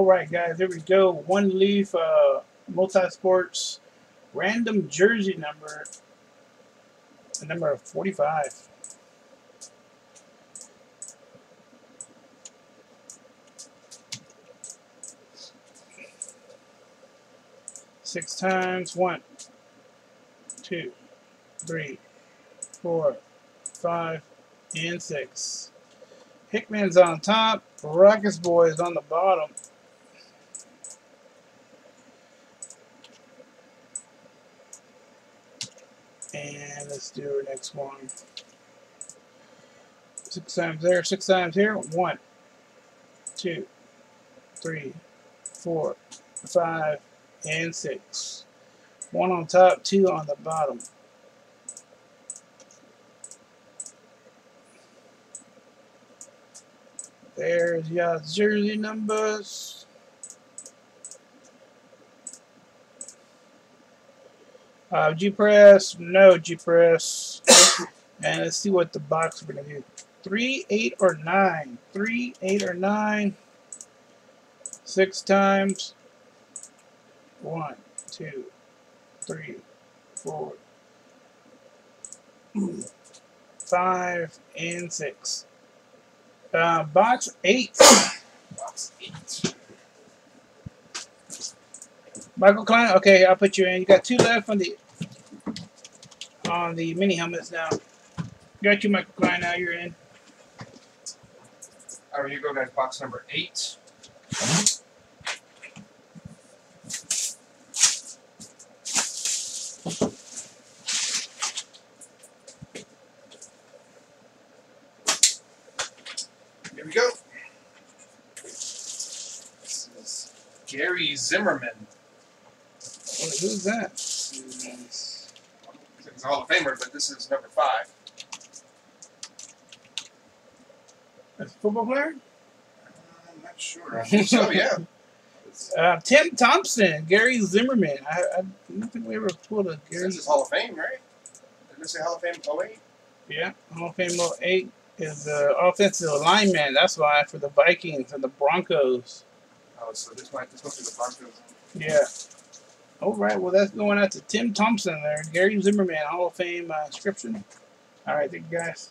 All right, guys, here we go. One leaf, uh, multi-sports, random jersey number, a number 45. Six times, one, two, three, four, five, and six. Hickman's on top, Rockets Boy is on the bottom. And let's do our next one. Six times there, six times here. One, two, three, four, five, and six. One on top, two on the bottom. There's your jersey numbers. Uh, G press, no G press. and let's see what the box we're gonna do. Three, eight, or nine. Three, eight, or nine. Six times. One, two, three, four, five, and six. Uh, box eight. Box eight. Michael Klein. Okay, I'll put you in. You got two left on the on the mini helmets now. Got you, Michael Klein. Now you're in. All right, you go, guys. Box number eight. Here we go. This is Gary Zimmerman. Wait, who's that? He's a Hall of Famer, but this is number five. That's a football player. I'm not sure. I think so, yeah. Uh, Tim Thompson, Gary Zimmerman. I, I don't think we ever pulled a Gary. This is Hall of Fame, right? Didn't say Hall of Fame 08? Yeah, Hall of Fame 08 is the offensive lineman. That's why for the Vikings and the Broncos. Oh, so this might this must be the Broncos. Yeah. All right. Well, that's going out to Tim Thompson there. Gary Zimmerman, Hall of Fame uh, inscription. All right. Thank you guys.